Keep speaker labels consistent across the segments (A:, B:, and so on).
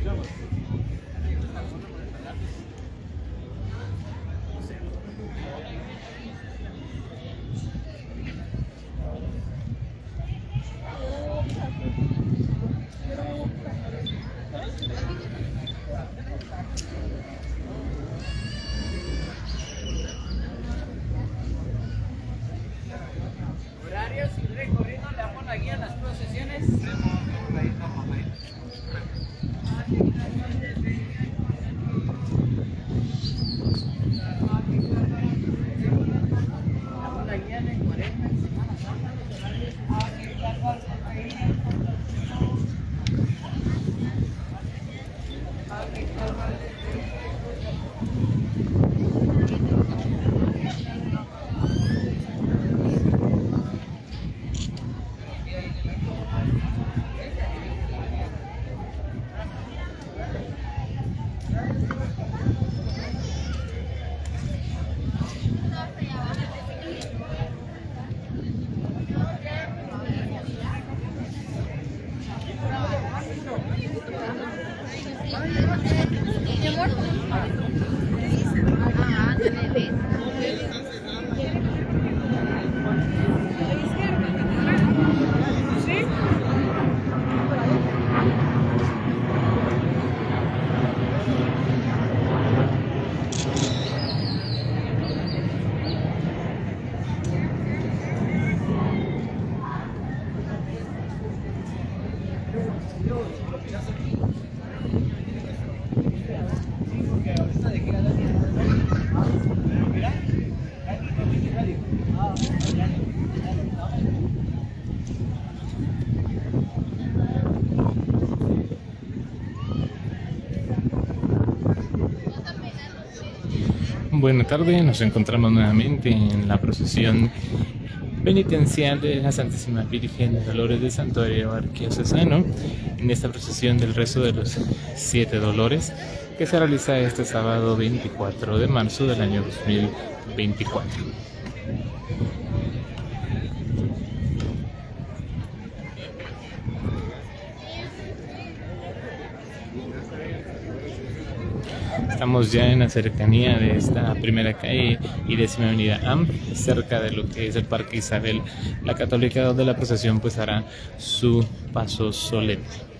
A: jealous.
B: Buena tarde, nos encontramos nuevamente en la procesión penitencial de la Santísima Virgen de Dolores de Santuario Arquidiocesano, en esta procesión del rezo de los siete dolores que se realiza este sábado 24 de marzo del año 2024. Estamos ya en la cercanía de esta primera calle y décima avenida AMP, cerca de lo que es el Parque Isabel la Católica, donde la procesión pues hará su paso solemne.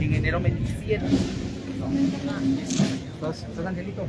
C: En enero 27. ¿Estás, estás Angelito?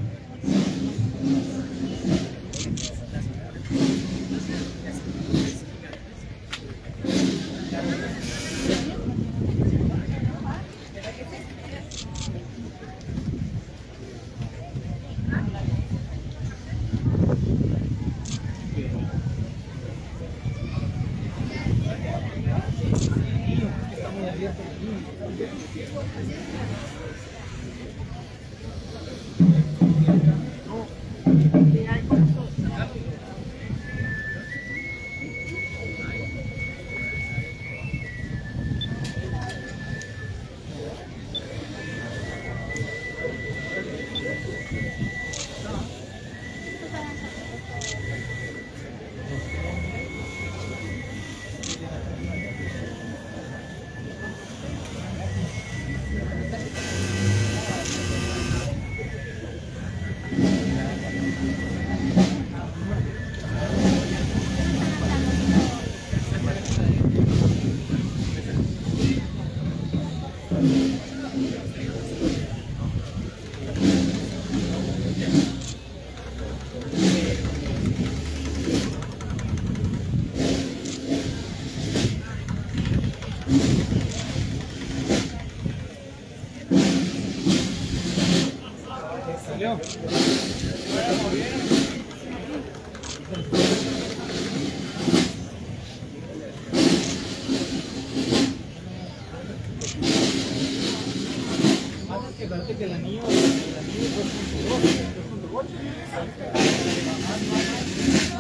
D: Acuérdate que el anillo, el anillo es 2.2, es 2.8.